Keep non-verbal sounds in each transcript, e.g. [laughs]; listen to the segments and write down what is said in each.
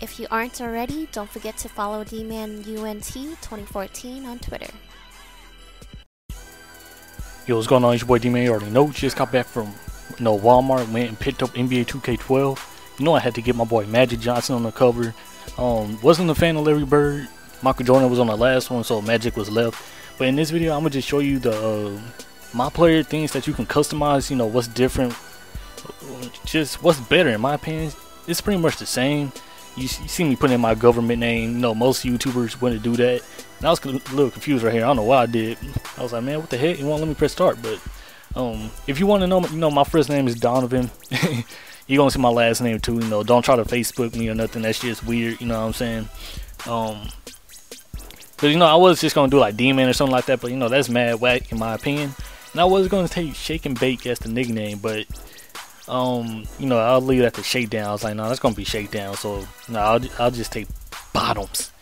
If you aren't already, don't forget to follow D-Man UNT 2014 on Twitter. Yo, what's going on? It's your boy D-Man. You already know. Just got back from you know, Walmart. Went and picked up NBA 2K12. You know I had to get my boy Magic Johnson on the cover. Um, wasn't a fan of Larry Bird. Michael Jordan was on the last one, so Magic was left. But in this video, I'm gonna just show you the uh, my player things that you can customize. You know what's different, just what's better in my opinion. It's pretty much the same. You, you see me putting in my government name. You know most YouTubers wouldn't do that. And I was a little confused right here. I don't know why I did. I was like, man, what the heck? You won't let me press start. But um, if you want to know, you know, my first name is Donovan. [laughs] You're gonna see my last name too. You know, don't try to Facebook me or nothing. That's just weird. You know what I'm saying? Um, Cause you know I was just gonna do like Demon or something like that, but you know that's mad whack in my opinion. And I was gonna take Shake and Bake as the nickname, but um, you know I'll leave that to Shakedown. I was like, no, that's gonna be Shakedown. So no, I'll I'll just take Bottoms.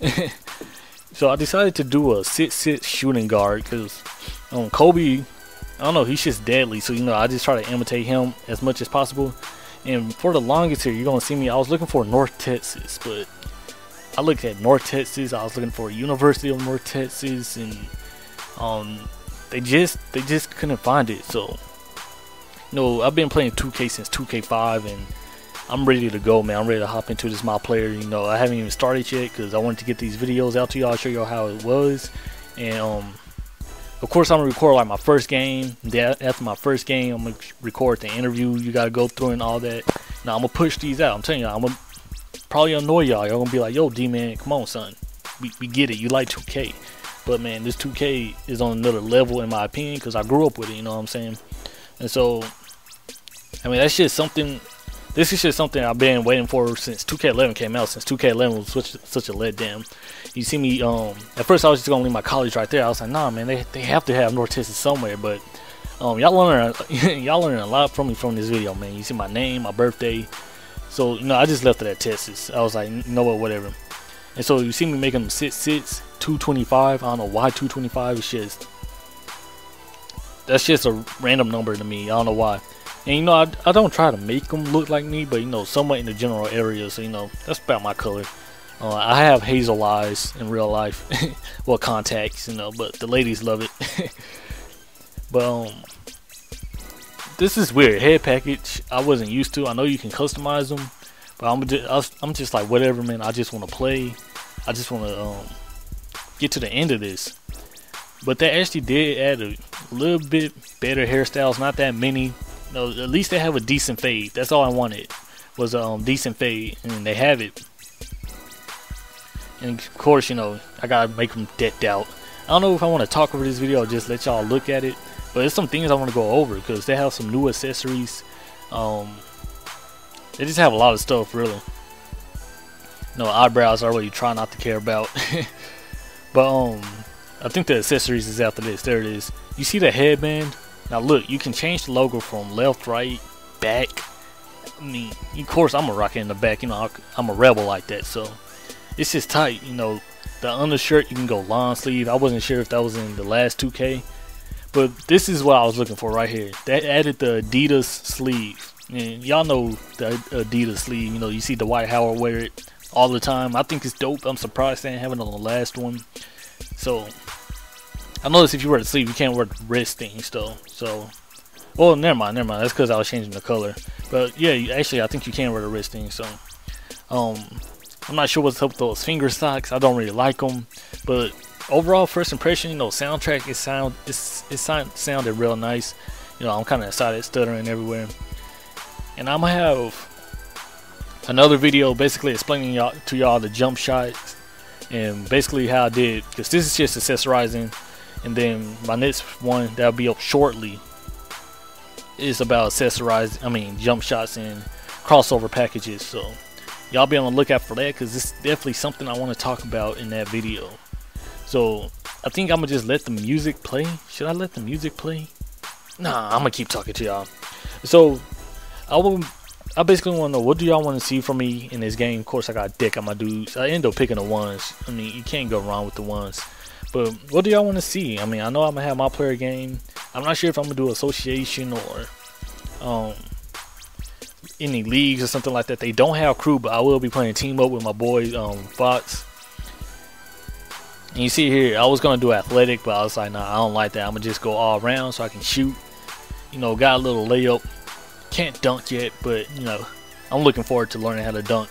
[laughs] so I decided to do a sit sit shooting guard because um Kobe, I don't know, he's just deadly. So you know I just try to imitate him as much as possible. And for the longest here, you're gonna see me. I was looking for North Texas, but I looked at North Texas. I was looking for University of North Texas, and um, they just they just couldn't find it. So, know, I've been playing 2K since 2K5, and I'm ready to go, man. I'm ready to hop into this my player. You know, I haven't even started yet because I wanted to get these videos out to y'all, show y'all how it was, and um, of course I'm gonna record like my first game. After my first game, I'm gonna record the interview you gotta go through and all that. Now I'm gonna push these out. I'm telling you, I'm gonna probably annoy y'all. Y'all gonna be like, yo, D man, come on, son. We, we get it. You like 2K. But man, this 2K is on another level in my opinion because I grew up with it, you know what I'm saying? And so, I mean, that's just something. This is just something I've been waiting for since 2K11 came out. Since 2K11 was such, such a letdown. You see me, um, at first I was just gonna leave my college right there. I was like, nah, man, they, they have to have North Texas somewhere. But um, y'all learn [laughs] y'all learning a lot from me from this video, man. You see my name, my birthday, so, you know, I just left it at Texas. I was like, you know what, whatever. And so you see me making them sit sits, 225. I don't know why 225. It's just, that's just a random number to me. I don't know why. And, you know, I, I don't try to make them look like me, but, you know, somewhat in the general area. So, you know, that's about my color. Uh, I have hazel eyes in real life. [laughs] well, contacts, you know, but the ladies love it. [laughs] but, um, this is weird. Head package, I wasn't used to. I know you can customize them, but I'm just, I'm just like whatever, man. I just want to play. I just want to um, get to the end of this. But they actually did add a little bit better hairstyles. Not that many. No, at least they have a decent fade. That's all I wanted was a um, decent fade, and they have it. And of course, you know, I gotta make them decked out. I don't know if I want to talk over this video or just let y'all look at it. But there's some things I want to go over because they have some new accessories. Um, they just have a lot of stuff, really. no eyebrows are what you try not to care about. [laughs] but um, I think the accessories is after this. There it is. You see the headband? Now look, you can change the logo from left, right, back. I mean, of course I'm a rocket in the back. You know, I'm a rebel like that. So it's just tight. You know, the undershirt you can go long sleeve. I wasn't sure if that was in the last 2K. But this is what I was looking for right here. That added the Adidas sleeve. And y'all know the Adidas sleeve. You know, you see Dwight Howard wear it all the time. I think it's dope. I'm surprised they didn't have it on the last one. So, I noticed if you wear the sleeve, you can't wear the wrist things though. So, well, never mind, never mind. That's because I was changing the color. But yeah, actually, I think you can wear the wrist thing. So, um, I'm not sure what's up with those finger socks. I don't really like them. But overall first impression, you know, soundtrack it sound it's it sound, sounded real nice. You know, I'm kind of excited, stuttering everywhere, and I'm gonna have another video basically explaining y'all to y'all the jump shots and basically how I did because this is just accessorizing, and then my next one that'll be up shortly is about accessorizing. I mean, jump shots and crossover packages. So y'all be on the lookout for that because it's definitely something I want to talk about in that video. So I think I'm gonna just let the music play. Should I let the music play? Nah, I'm gonna keep talking to y'all. So I will. I basically want to know what do y'all want to see from me in this game. Of course, I got dick on my dudes. I end up picking the ones. I mean, you can't go wrong with the ones. But what do y'all want to see? I mean, I know I'm gonna have my player game. I'm not sure if I'm gonna do association or um any leagues or something like that. They don't have crew, but I will be playing team up with my boy um, Fox. And you see here, I was gonna do athletic, but I was like, nah, I don't like that. I'm gonna just go all around so I can shoot. You know, got a little layup. Can't dunk yet, but you know, I'm looking forward to learning how to dunk.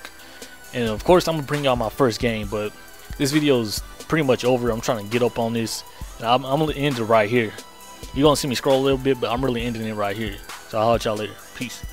And of course, I'm gonna bring y'all my first game, but this video is pretty much over. I'm trying to get up on this. I'm, I'm gonna end it right here. You're gonna see me scroll a little bit, but I'm really ending it right here. So I'll holler y'all later. Peace.